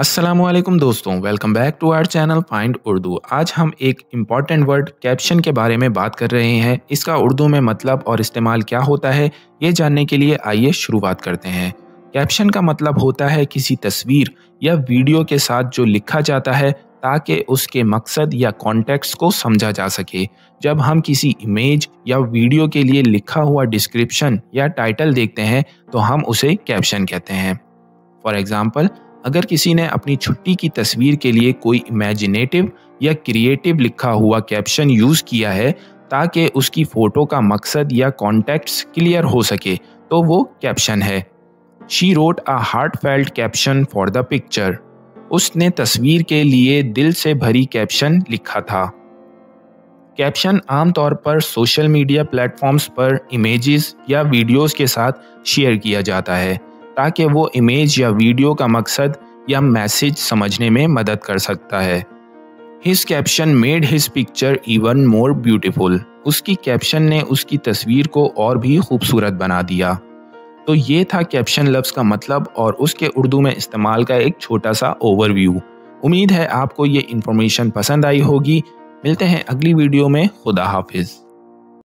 असलम दोस्तों welcome back to our channel find Urdu आज हम एक इंपॉर्टेंट वर्ड कैप्शन के बारे में बात कर रहे हैं। इसका उर्दू में मतलब और इस्तेमाल क्या होता है, ये जानने के लिए आइए शुरुआत करते हैं। कैप्शन का मतलब होता है किसी तस्वीर या वीडियो के साथ जो लिखा जाता है, ताकि उसके मकसद या कॉन्टेक्स्ट को समझा जा सके। जब हम किसी इमेज या वीडियो के लिए लिखा हुआ डिस्क्रिप्शन या टाइटल देखते हैं तो हम उसे कैप्शन कहते हैं। फॉर एग्ज़ाम्पल अगर किसी ने अपनी छुट्टी की तस्वीर के लिए कोई इमेजिनेटिव या क्रिएटिव लिखा हुआ कैप्शन यूज़ किया है, ताकि उसकी फ़ोटो का मकसद या कॉन्टेक्ट्स क्लियर हो सके तो वो कैप्शन है। She wrote a heartfelt caption for the picture उसने तस्वीर के लिए दिल से भरी कैप्शन लिखा था। कैप्शन आमतौर पर सोशल मीडिया प्लेटफॉर्म्स पर इमेजेस या वीडियोस के साथ शेयर किया जाता है। ताकि वो इमेज या वीडियो का मकसद या मैसेज समझने में मदद कर सकता है। His caption made his picture even more beautiful उसकी कैप्शन ने उसकी तस्वीर को और भी खूबसूरत बना दिया। तो ये था कैप्शन लफ्ज़ का मतलब और उसके उर्दू में इस्तेमाल का एक छोटा सा ओवरव्यू उम्मीद है आपको ये इन्फॉर्मेशन पसंद आई होगी। मिलते हैं अगली वीडियो में। खुदा हाफिज़।